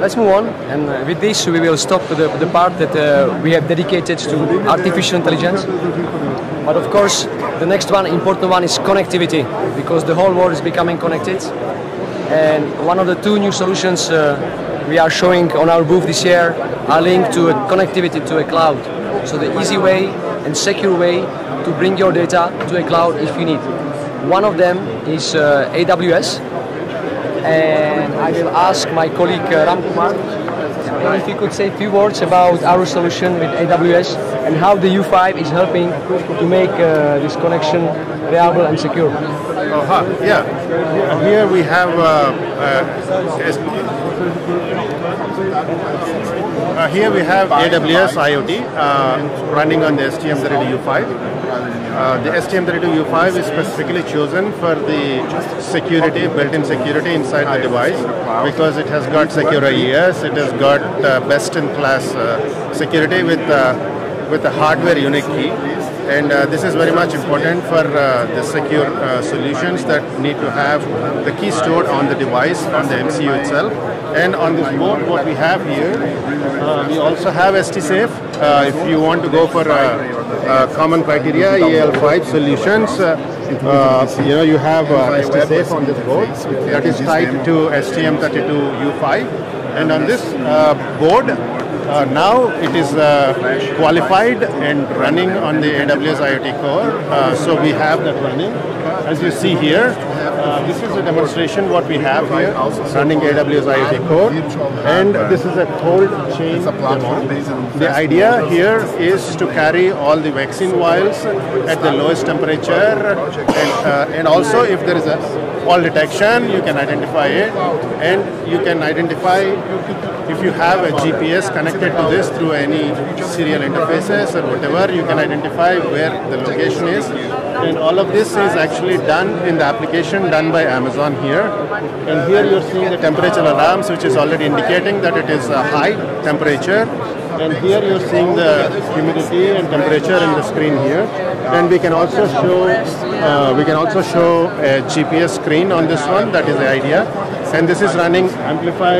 let's move on. And uh, with this, we will stop the, the part that uh, we have dedicated to artificial intelligence. But of course, the next one, important one, is connectivity, because the whole world is becoming connected. And one of the two new solutions uh, we are showing on our booth this year are linked to a connectivity to a cloud. So the easy way and secure way to bring your data to a cloud if you need. One of them is uh, AWS, and I will ask my colleague uh, Ram Kumar if you could say a few words about our solution with AWS and how the U5 is helping to make uh, this connection reliable and secure. Uh-huh, yeah. And here we have uh, uh, uh, here we have AWS IoT uh, running on the STM32U5. Uh, the STM32U5 is specifically chosen for the security, built-in security inside the device because it has got secure AES, it has got uh, best-in-class uh, security with uh, with a hardware unique key. And uh, this is very much important for uh, the secure solutions that need to have the key stored on the device, on the MCU itself. And on this board, what we have here, we also have ST-Safe. if you want to go for uh, common criteria, EL5 solutions. Uh, you know, you have uh, ST-Safe on this board that is tied to STM32U5. And on this uh, board, uh, now it is qualified and running on the AWS IoT Core. so we have that running. As you see here, uh, this is a demonstration what we have here running AWS IoT Core and this is a cold chain demo. The idea here is to carry all the vaccine vials at the lowest temperature and, uh, and also if there is a fall detection you can identify it and you can identify if you have a GPS connected to this through any serial interfaces or whatever you can identify where the location is and all of this is actually done in the application done by Amazon here. And here you're seeing the temperature alarms, which is already indicating that it is a high temperature. And here you're seeing the humidity and temperature in the screen here. And we can also show uh, we can also show a GPS screen on this one. That is the idea. And this is running Amplify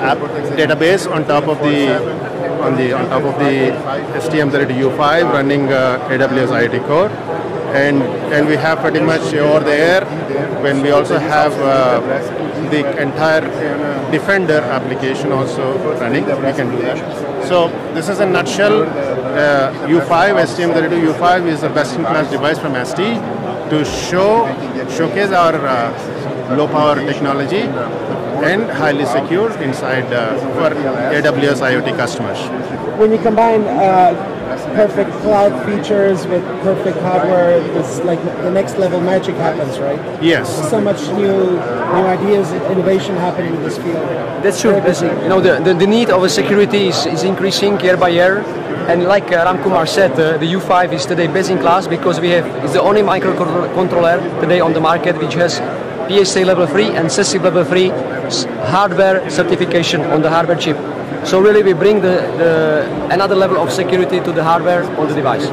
app database on top of the on the on top of the STM32U5 running uh, AWS IoT Core and and we have pretty much over there when we also have uh, the entire defender application also running. We can do that. So this is a nutshell. Uh, u5 stm32 u5 is a best in class device from st to show showcase our uh, low power technology and highly secure inside uh, for aws iot customers. When you combine uh, perfect cloud features with perfect hardware, it's like the next level magic happens, right? Yes. So much new new ideas, innovation happening in this field. That's true. That's, you know, the, the, the, need of a security is, is increasing year by year. And like uh, Ram Kumar said, uh, the U5 is today best in class because we have it's the only microcontroller today on the market which has PSA level 3 and SESIP level 3 hardware certification on the hardware chip. So really we bring the, the another level of security to the hardware on the device.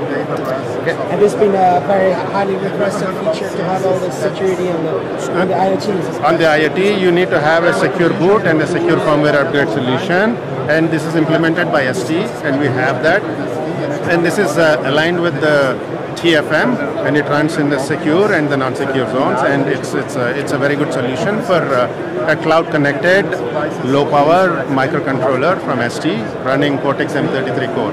Okay. And this has been a very highly requested feature to have all this security on the, on the IoT? On the IoT, you need to have a secure boot and a secure firmware upgrade solution. And this is implemented by ST, and we have that. And this is uh, aligned with the TFM and it runs in the secure and the non-secure zones and it's it's a, it's a very good solution for uh, a cloud connected low power microcontroller from ST running Cortex M33 core.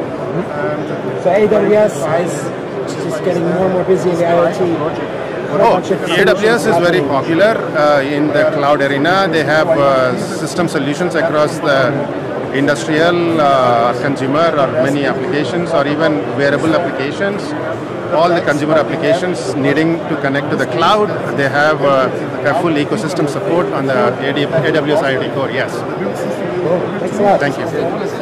So AWS is just getting more and more busy in the IoT. Oh, AWS is very popular uh, in the cloud arena. They have uh, system solutions across the industrial, uh, consumer, or many applications, or even wearable applications all the consumer applications needing to connect to the cloud, they have uh, a full ecosystem support on the AWS IoT Core, yes. Cool. Thanks a lot. Thank you.